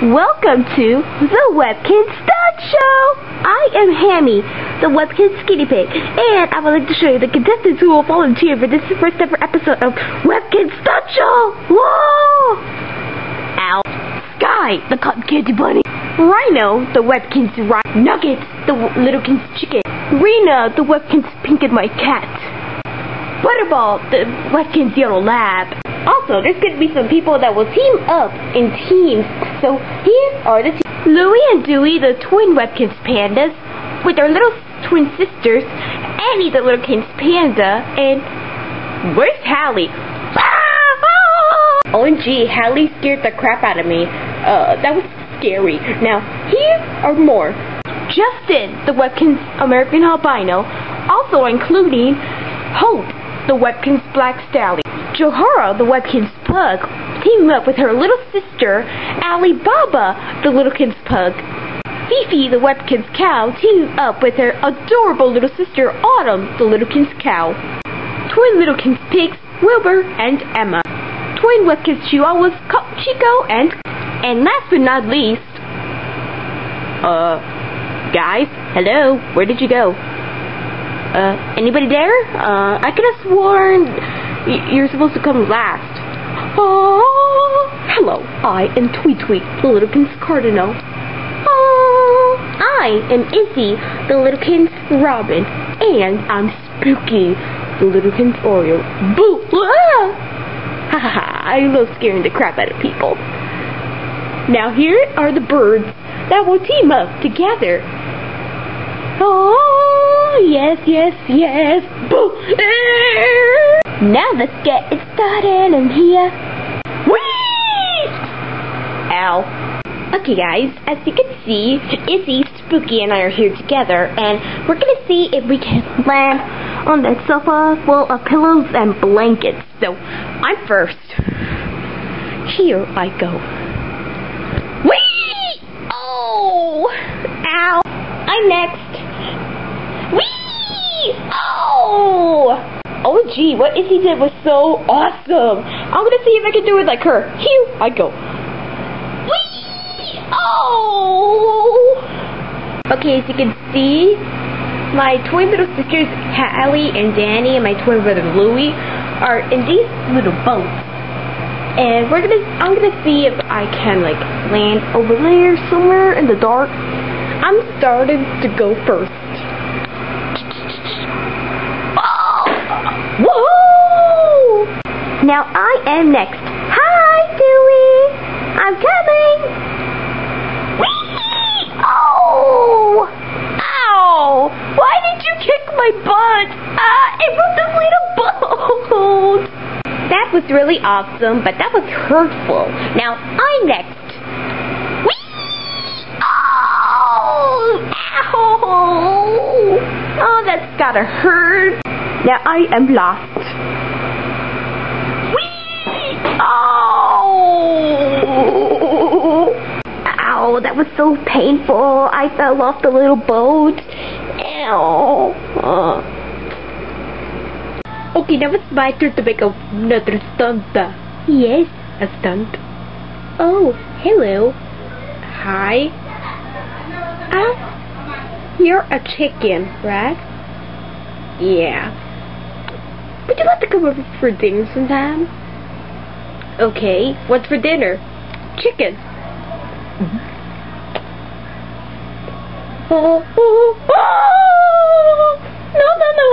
Welcome to the Webkinz Stunt Show! I am Hammy, the Webkinz Skinny Pig, and I would like to show you the contestants who will volunteer for this first ever episode of Webkinz Stunt Show! Whoa! Ow. Sky, the cotton candy bunny. Rhino, the Webkinz Rhino. Nugget, the Littlekins chicken. Rena, the Webkinz pink and white cat. Butterball, the Webkinz yellow lab. Also, there's going to be some people that will team up in teams. So here are the teams. Louie and Dewey, the twin Webkinz pandas, with their little twin sisters, Annie, the little Littlekins panda, and where's Hallie? OMG, Hallie scared the crap out of me. Uh, that was scary. Now, here are more. Justin, the Webkinz American albino, also including Hope, the Webkinz black stallion. Johara, the Webkinz pug, teaming up with her little sister, Alibaba, the Littlekins pug. Fifi, the Webkinz cow, teaming up with her adorable little sister, Autumn, the Littlekins cow. Twin Littlekins pigs, Wilbur and Emma. Twin Webkinz chihuahuas, Chico and... And last but not least... Uh... Guys? Hello? Where did you go? Uh, anybody there? Uh, I could have sworn you're supposed to come last. Oh, hello, I am Tweet Tweet, the Littlekins Cardinal. Oh, I am Izzy, the Little Littlekins Robin, and I'm Spooky, the Little Littlekins Oreo. Boo! Ah! Ha ha ha, I love scaring the crap out of people. Now here are the birds that will team up together. Oh, yes, yes, yes. Boo! Now let's get it started in here. Whee! Ow. Okay guys, as you can see, Izzy, Spooky, and I are here together, and we're gonna see if we can land on that sofa full of pillows and blankets. So, I'm first. Here I go. Whee! Oh! Ow! I'm next. Whee! Oh! Oh gee, what Izzy did was so awesome. I'm gonna see if I can do it like her. Here I go. Whee! Oh! Okay, as you can see, my twin little sisters Hallie and Danny and my twin brother Louie are in these little boats. And we're gonna I'm gonna see if I can like land over there somewhere in the dark. I'm starting to go first. Woohoo! Now I am next. Hi, Dewey! I'm coming! Whee! Oh! Ow! Why did you kick my butt? Ah, it was a little boat! That was really awesome, but that was hurtful. Now I'm next. Whee! Oh! Ow! Oh, that's gotta hurt. Now I am lost. Whee! Oh! Ow, that was so painful. I fell off the little boat. Uh. Okay, now it's my turn to make a another stunt. Yes, a stunt. Oh, hello. Hi. Ah, you're a chicken, right? Yeah. Would you like to come over for dinner sometime? Okay. What's for dinner? Chicken. Mm-hmm. Oh, oh, oh! No, no, no,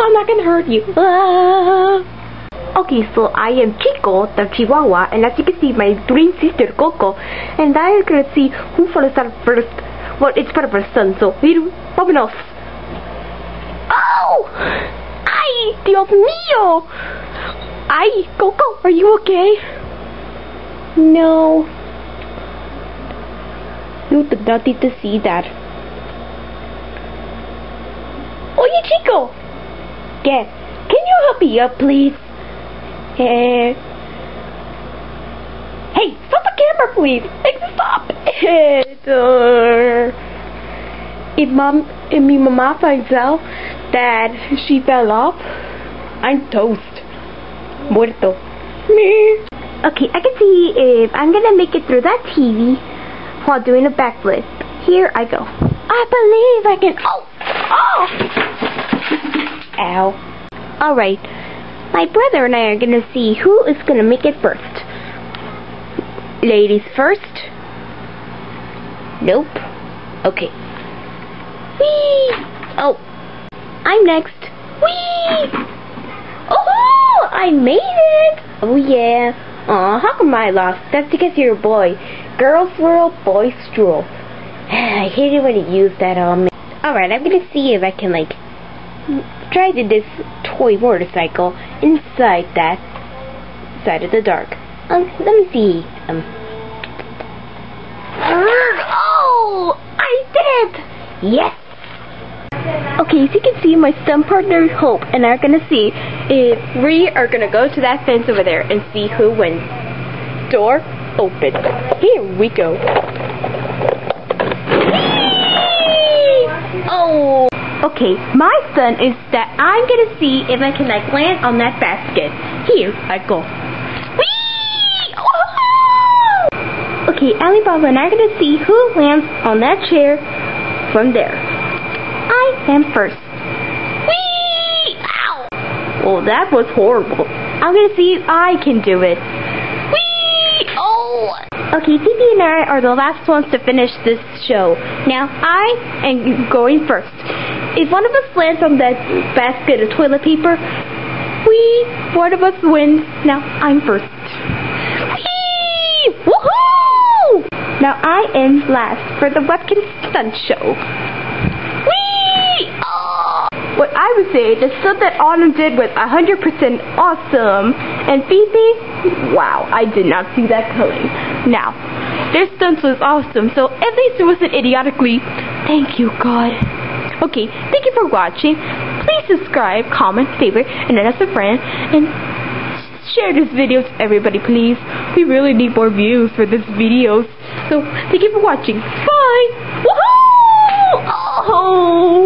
You. Okay, so I am Chico, the Chihuahua, and as you can see, my twin sister Coco, and I gonna see who falls out first. Well, it's part of our son, so, vámonos. Oh! Ay, Dios mío! Ay, Coco, are you okay? No. You did not need to see that. Oye, Chico! ¿Qué? Can you help me up, please? Eh... Hey, stop the camera, please! Hey, stop it! Uh, if mom, if my mama finds out that she fell off, I'm toast. Muerto. Me. Okay, I can see if I'm gonna make it through that TV. while doing a backflip. Here I go. I believe I can. Oh! Oh! Ow. Alright. My brother and I are gonna see who is gonna make it first. Ladies first. Nope. Okay. Whee! Oh. I'm next. Whee! Oh, I made it! Oh yeah. Aw, how come I lost? That's because you're a boy. Girl swirl, boy stroll. I hate it when you use that on me. Alright, I'm gonna see if I can, like, drive this toy motorcycle inside that side of the dark. Um, let me see. Um. Oh! I did it! Yes! Okay, so you can see my stunt partner Hope and I are gonna see if we are gonna go to that fence over there and see who wins. Door open. Here we go. Oh! Okay, my stunt is that I'm gonna see if I can like land on that basket. Here I go. Oh! Okay, Alibaba and I are gonna see who lands on that chair from there. I am first. Whee! Ow! Well, that was horrible. I'm gonna see if I can do it. Whee! Oh! Okay, Phoebe and I are the last ones to finish this show. Now, I am going first. If one of us lands on that basket of toilet paper, we, one of us wins. Now, I'm first. Woohoo! Now, I am last for the Webkin Stunt Show. Whee! Oh! What I would say, the stunt that Autumn did was 100% awesome. And Phoebe, wow, I did not see that coming. Now, their stunts was awesome, so at least it wasn't idiotically. Thank you, God. Okay, thank you for watching. Please subscribe, comment, favorite, and then us a friend, and share this video to everybody, please. We really need more views for this video. So, thank you for watching. Bye! Woohoo! Oh!